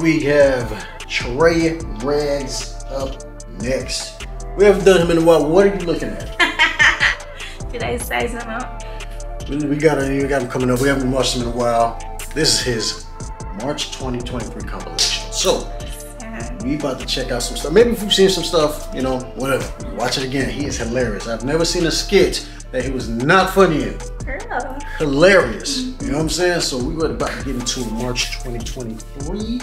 We have Tra Rags up next. We haven't done him in a while. What are you looking at? Did I size him up? We, we got him. We got him coming up. We haven't watched him in a while. This is his March 2023 compilation. So we about to check out some stuff. Maybe if you've seen some stuff, you know, whatever. Watch it again. He is hilarious. I've never seen a skit that he was not funny in. Girl. Hilarious. You know what I'm saying? So we were about to get into March 2023.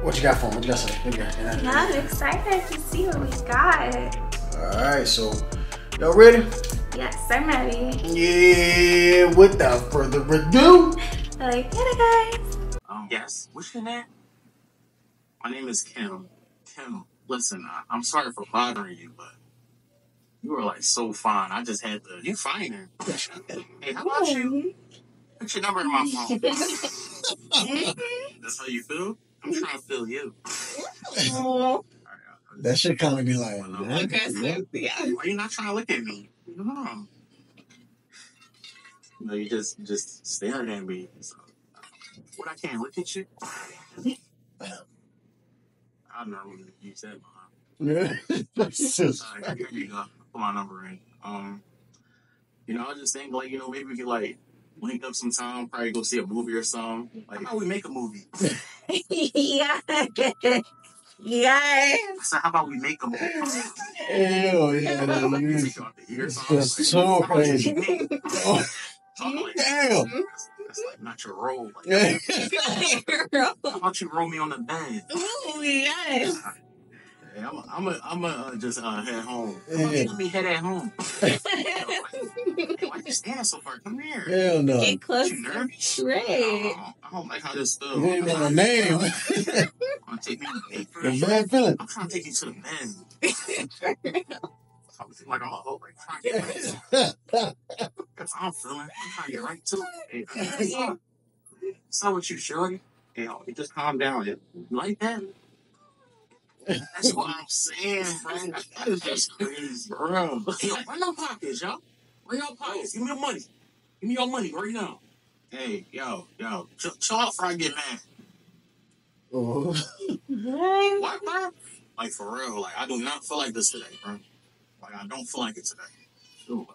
What you got for him? What you got to say? You got? Yeah, I'm excited to see what we got. All right, so y'all ready? Yes, I'm ready. Yeah. Without further ado, Like, get it, guys. Um, yes. What's your name? My name is Kim. Kim, listen, I, I'm sorry for bothering you, but you were like so fine. I just had to. You finer. Hey, how about you? Mm-hmm. Put your number in my phone. Mm-hmm. That's how you feel? I'm trying to feel you. All right, I- that should kind of be like, Okay, Why you not trying to look at me? No. No, you just just staring at me. So, what I can't look at you? I normally use that. behind. All right, here you go. Put my number in. Um, you know, I just think like you know maybe we could like link up sometime, probably go see a movie or something. Like how about we make a movie? yeah. Yeah. I said, how about we make a movie? Hell yeah, Like, that take is you out the ear, so like, so how about we crazy. Oh, like, damn. That's, that's like not your role. Like, how about you roll me on the bed? Ooh, yes. Hey, I'm a, I'm a, I'm a uh, just uh, head home. Come on, Yeah. Let me head at home. Hey, why you standing so far? Come here. Hell no. Get close. You nervous? Right. Oh, I don't like how this feels. You ain't got a name. I'm take me to the A paper. bad feeling. I'm trying to take you to the bed. I was like, I'm like, trying to get right. That's how I'm feeling. I'm trying to get right to it. Hey, Yeah. so what you, shorty? Hey, you just calm down. You like that? That's what I'm saying, bro. That is just crazy, bro. Yo, where your pockets, yo? Where your pockets? Give me your money. Give me your money right now. Hey, yo, yo, chill, chill out before I get mad. Oh. What? Bro? Like, for real, like, I do not feel like this today, bro. Like, I don't feel like it today. Ooh.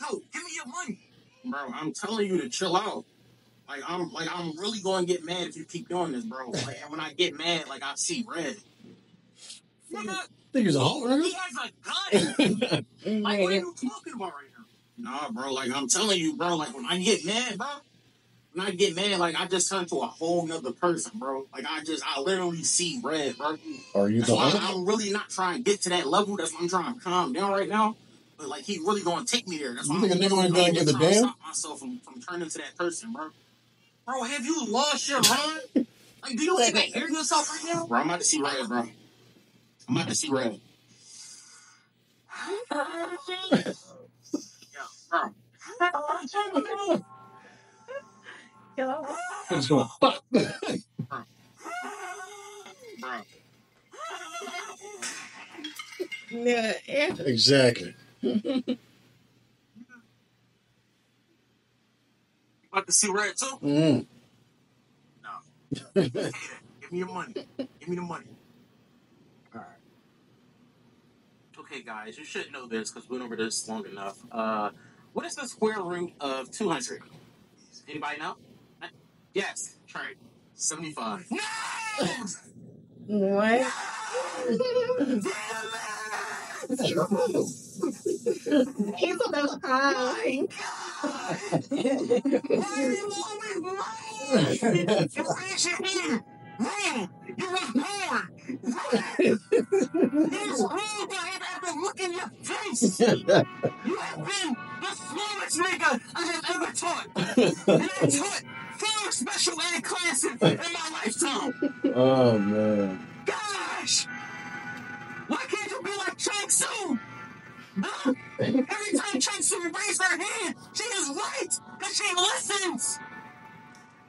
Yo, give me your money. Bro, I'm telling you to chill out. Like, I'm, like, I'm really going to get mad if you keep doing this, bro. Like, and when I get mad, like, I see red. Nigga, Think he's a hoe, he has a gun. Like, what are you talking about right now? Nah, bro. Like, I'm telling you, bro. Like, when I get mad, bro. When I get mad, like, I just turn to a whole nother person, bro. Like, I just, I literally see red, bro. Are you That's the hoe? I'm really not trying to get to that level. That's why I'm trying to calm down right now. But, like, he really going to take me there. That's why You think I'm a nigga ain't gonna give a damn? Stop myself from, from turning to that person, bro. Bro, have you lost your mind? Like, do you even hear yourself right now? Bro, I'm about to see red, bro. I'm about to see red. Yeah, bro. Yo. It's going fuck. Bro. Yeah. yeah. exactly. About to see red too? Mm. No. Give me your money. Give me the money. Alright. Okay, guys, you should know this because we went over this long enough. Uh, what is the square root of 200? Anybody know? Yes, try it. 75. No! What? He's about crying. Raise you have ever look in your face! You have been the smallest nigga I have ever taught! And I taught four special ed classes in my lifetime! oh man. Gosh! Why can't you be like Chang Soo? Huh? Every time Chang Soo raises her hand, she is right! Because she listens!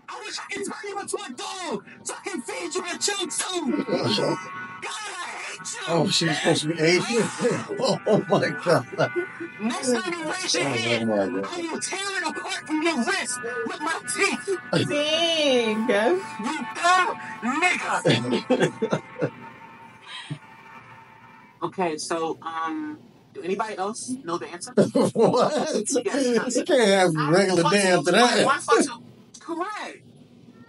I wish I could turn you into a dog so I can feed you to Chang Soo! God, I hate you. Oh, she was supposed to be Asian. oh my god. Next time you raise your Oh hand, my I will tear it apart from your wrist with my teeth. Dang. You dumb nigga. okay, so um, do anybody else know the answer? what? You can't have regular day after that. One for two. Correct.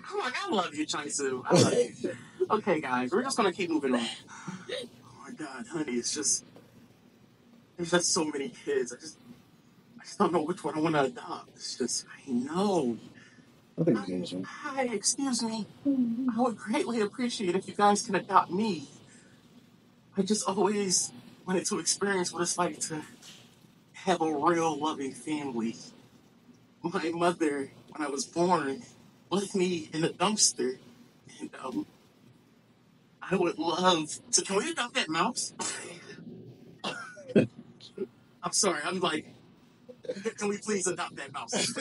Come on, I love you, Chaisu. I love you. Okay, guys, we're just gonna keep moving on. Oh my God, honey, it's just there's just so many kids. I just I just don't know which one I want to adopt. It's just I know. I think it's Asian. Hi, excuse me. I would greatly appreciate if you guys can adopt me. I just always wanted to experience what it's like to have a real loving family. My mother, when I was born, left me in a dumpster. And um, I would love to. Can we adopt that mouse? I'm sorry, I'm like, can we please adopt that mouse?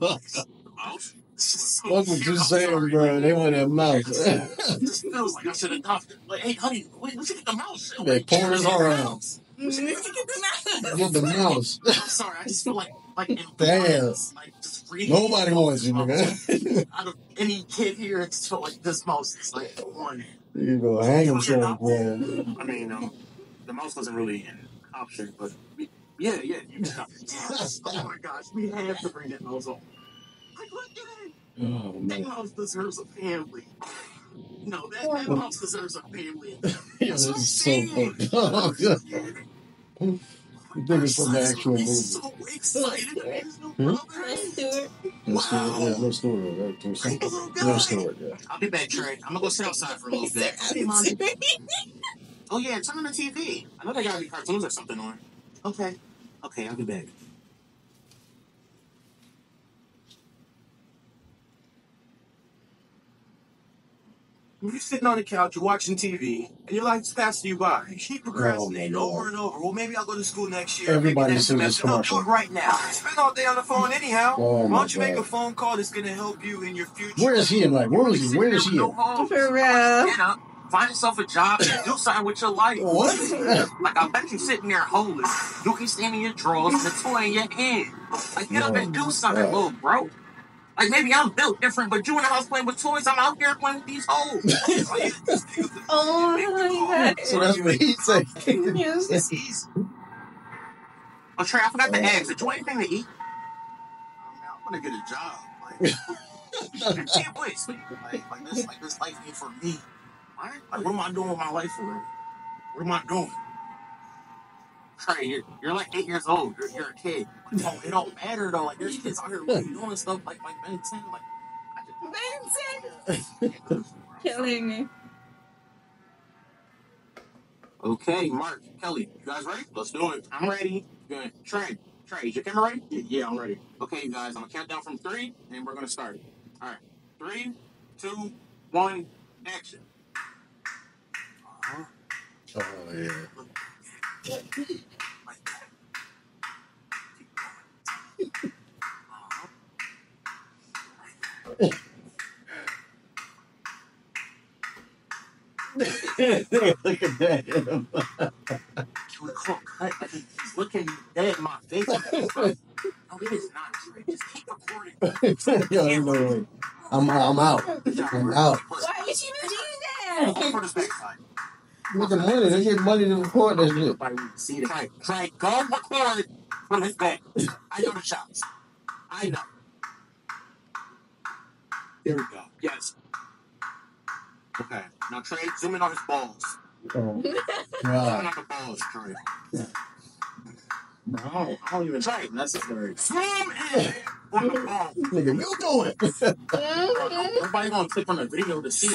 mouse? It's What was cute. you saying, bro? They want that mouse. It just feels like I should adopt it. Like, hey, honey, we, we should get the mouse. They pour his heart out. We should, get the mouse. Get the mouse. I'm sorry, I just feel like, like, Damn. like, just reading. Nobody wants you, nigga. Out of any kid here, it just felt like this mouse is like the one. You go hang himself, man. I mean, um, the mouse wasn't really an option, but yeah, yeah, you can adopt it. Yes. Oh my gosh, we have to bring that mouse home. Like, look at it. Oh That man. mouse deserves a family. No, that, that mouse deserves a family. Yeah, this is so fucked up. You think it's from the actual movie. So excited. There's no Hmm? brother. Let's do it. No story, yeah, no story. Right? There's some- No story, yeah. I'll be back, Trey. I'm gonna go sit outside for a little bit. Hey, Mom. Oh yeah, turn on the TV. I know they gotta be cartoons or something on. Okay. Okay, I'll be back. You're sitting on the couch, you're watching TV, and your life's passing you by. You keep procrastinating Oh, over and over. Well, maybe I'll go to school next year. Everybody maybe next sees this semester. No, commercial. do it right now. Spend all day on the phone anyhow. Oh, Why don't you make a phone call that's going to help you in your future? Where is he in life? Where is he? Where is he? No in? home. For real. Get up, find yourself a job, and do something with your life. What? Like I bet you sitting there homeless. You can stand in your drawers and a toy in your hand. Like get up and oh, do something, Oh, little bro. Like maybe I'm built different, but you in the house playing with toys, I'm out here playing with these hoes. Oh my god. So that's what he said. Yes. it's easy. Oh Trey, I forgot to oh. ask. Did you want anything to eat? Oh, I mean, I want to get a job. Like, I can't wait. Like, like this, like this life ain't for me. Alright? Like what am I doing with my life for real? What am I doing? Trey, you're, you're like eight years old. You're, you're a kid. It don't, it don't matter though. Like there's kids out here really doing stuff like like Ben 10. Like I just, Vincent. Killing me. Okay, Mark, Kelly, you guys ready? Let's do it. I'm ready. Good. Trey, Trey, is your camera ready? Yeah, I'm ready. Okay, you guys, I'm gonna count down from three, and we're gonna start. All right, three, two, one, action. Uh-huh. Oh yeah. Uh-huh. Look at that. Cut? Like he's looking dead in my face. No, it is not. Trey. Just keep recording. Know? I'm, I'm out. I'm out. Why would you do that? For this backside. Look at money. They get money to record that shit. Everybody will see it. Trey, Trey, go record from his back. I know the shots. I know. There we go. Yes. Okay. Now Trey, zoom in on his balls. Oh, Zoom in on the balls, Trey. No, I don't even Trey, necessary. Zoom in on the balls. Nigga, you do it. Everybody gonna click on the video to see it.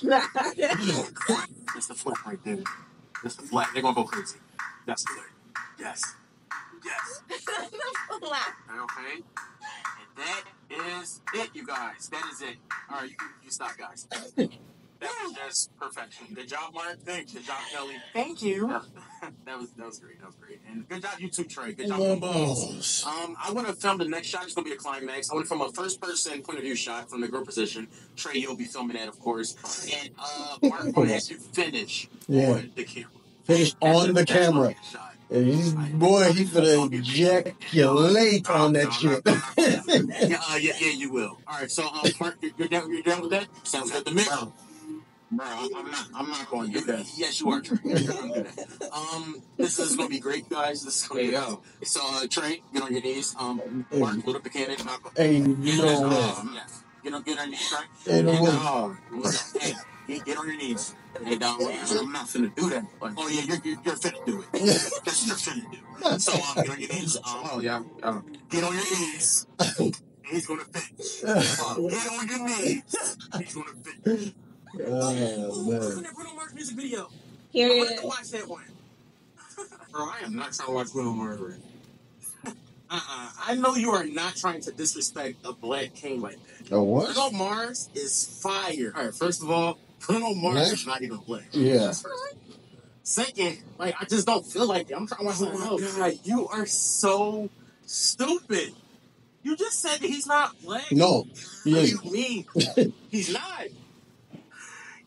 The. Like, That's the flip right there. That's the flat. They're gonna go crazy. That's the good. Yes. Yes. Okay. And that is it, you guys. That is it. All right, you you stop, guys. That was just perfection. Good job, Mark. Thanks. Good job, Kelly. Thank you. That was that was great. That was great. And good job, you too, Trey. Good job. on both. Um, I want to film the next shot. It's gonna be a climax. I want to film a first person point of view shot from the girl position. Trey, you'll be filming that, of course. And uh, Mark, going to have to finish Yeah. on the camera. Finish That's on a- the camera. be a shot. And he's, boy, he finna ejaculate on that shit. yeah, uh, yeah, yeah, you will. All right, so um, Mark, you're, you're down. You're down with that? Sounds good to me. Bro, bro, I'm I'm not. I'm not going to do that. Yes, you are. Trey. You're gonna do that. Um, this is gonna be great, guys. This is gonna Hey, be yo. So, uh, Trey, get on your knees. Um, Mark, load up the cannon. Hey, you know? Um, yes. Get on, get on your knees, Trey. Hey, And, don't uh, hey, get, get on your knees. Hey, down. I'm not finna do that. Like, Oh yeah, you're, you're, you're finna do it. That's what you're finna do. So, um, get on your knees. Um, oh yeah. Uh, get on your knees. He's gonna finish. Uh, get on your knees. He's gonna finish. Oh, Ooh, man. that Bruno Mars music video. I Period. want to watch that one. bro, I am not trying to watch Bruno Mars. right Uh-uh. I know you are not trying to disrespect a black king like that. Oh, what? Bruno Mars is fire. All right, first of all, Bruno Mars Black? is not even black. Yeah. That's first. Second, like I just don't feel like it. I'm trying to watch oh something Oh, else. God, you are so stupid. You just said that he's not black. No. What He do is. you mean? he's not.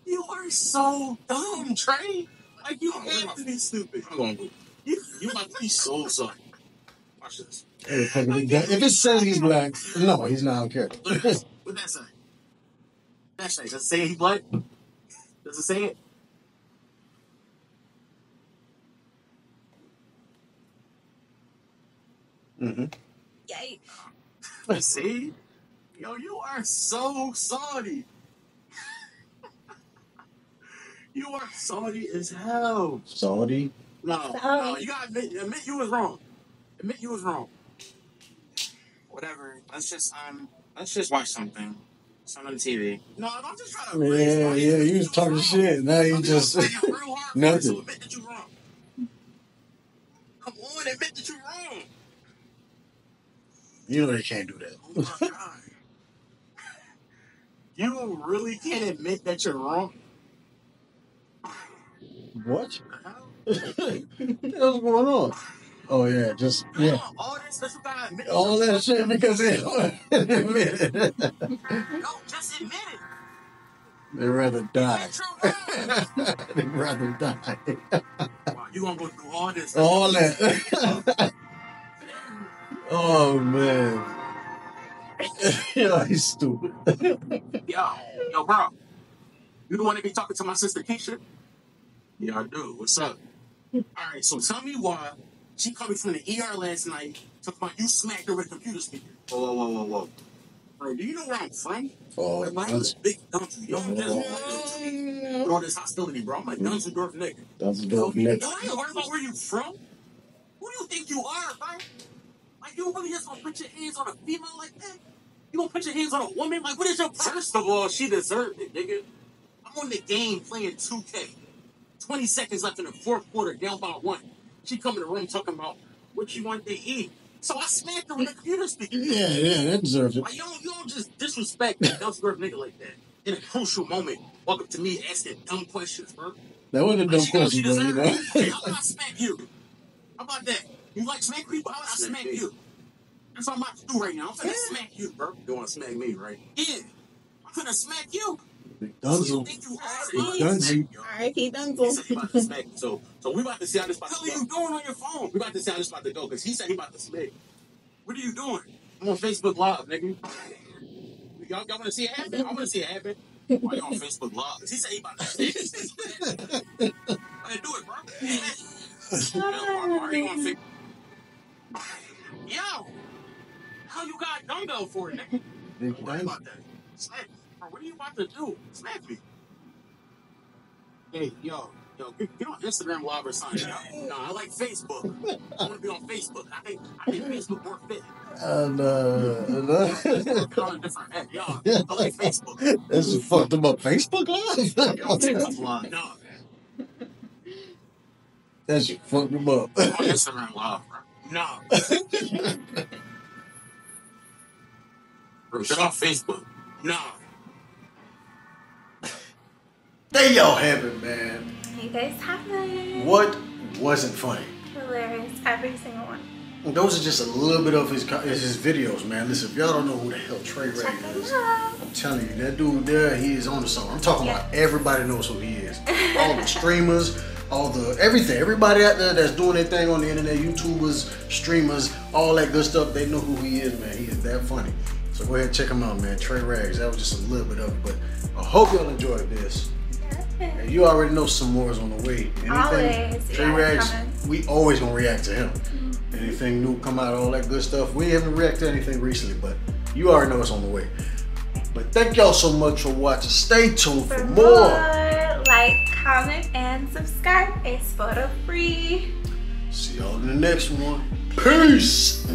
You are so dumb, Trey. Like you have to be stupid. I'm going to. You, you about to be so sorry. Watch this. Hey, fucking big guy. If it says he's black, no, he's not. I don't care. Look. What that say? That say? Does it say he black? Does it say it? hmm Yikes. See? Yo, you are so salty. You are salty as hell. Saudi. No, no, you gotta admit, admit you was wrong. Admit you was wrong. Whatever. Let's just um. Let's just watch something. Something on TV. No, I'm just trying to Yeah, yeah, you was wrong. talking shit. Now you I'm just. real hard for it, Nothing. So admit that you're wrong. Come on, admit that you're wrong. You know they can't do that. Oh my god. You really can't admit that you're wrong? What? What the hell's going on? Oh yeah, just yeah, all this, that's what I admit. all that shit because they don't admit it. No, just admit it. They'd rather die. They'd rather die. Wow, you gonna go through all this? All that. oh man. Yo, he's stupid. Yo, yo, bro. You the one that be talking to my sister Keisha? Yeah, I do. What's up? All right, so tell me why she called me from the ER last night talking about you smacked her with a computer speaker. Whoa, whoa, whoa, whoa, whoa. Bro, do you know where I'm from? Oh, Like, I'm a big country. Yo, just with all this hostility, bro. I'm a Dunsendorf nigga. that's a Yo, dope you next. I worried about where you from. Who do you think you are, bro? Like, you really just gonna put your hands on a female like that? You gonna put your hands on a woman? Like, what is your First of all, she deserved it, nigga. I'm on the game playing 2K. 20 seconds left in the fourth quarter, down by one. She come in the room talking about what you want to eat. So I smacked her with a computer speaker. Yeah, yeah, that deserves it. Like, you don't, you don't just disrespect a Dunsendorf nigga like that. In a crucial moment, walk up to me asking dumb questions, bro. That wasn't a dumb she, question, bro. You know. Hey, how about I smack you? How about that? You like smack people? How about I smack you? That's what I'm about to do right now. I'm finna smack you, bro. You want to smack me, right? Yeah. I'm finna smack you. Big Who you Dunzo. think you are, Dunzo. R.I.P. He Dunzel. about to smack you. So, so we about to see how this about to go. What are you doing on your phone? We about to see how this about to go because he said he about to smack. What are you doing? I'm on Facebook Live, nigga. Y'all, y'all want to see it happen? I want to see it happen. Why you on Facebook Live? he said he about to smack. Why you do it, bro? Yo, why, why are you on Facebook? Yo, how you got dumbbell for it, nigga? Big Don't worry about that. Smack. What are you about to do? Smack me. Hey, yo, yo, get, get on Instagram live or something. yo. No, I like Facebook. I want to be on Facebook. I think I think Facebook more fit. And, uh, and, uh, Get on a different app. Yo, I like Facebook. this is fucked him up. Facebook Live? TikTok live. No, that shit fucked him up. on Instagram live, bro. No. Bro, get off Facebook. No. There y'all have it, man. You guys have it. What wasn't funny. Hilarious. Every single one. Those are just a little bit of his his videos, man. Listen, if y'all don't know who the hell Trey them is. I'm telling you, that dude there, he is on the song. I'm talking about everybody knows who he is. All the streamers, all the everything, everybody out there that's doing their thing on the internet, YouTubers, streamers, all that good stuff, they know who he is, man. He is that funny. So go ahead and check him out, man. Tra Rags. That was just a little bit of it, but I hope y'all enjoyed this. And you already know some more is on the way. Anything, Always, Trey yeah, Rags, we always gonna react to him. Mm-hmm. Anything new come out, all that good stuff. We haven't reacted to anything recently, but you already know it's on the way. But thank y'all so much for watching. Stay tuned for, For more. more, like, comment, and subscribe. It's photo free. See y'all in the next one. Peace.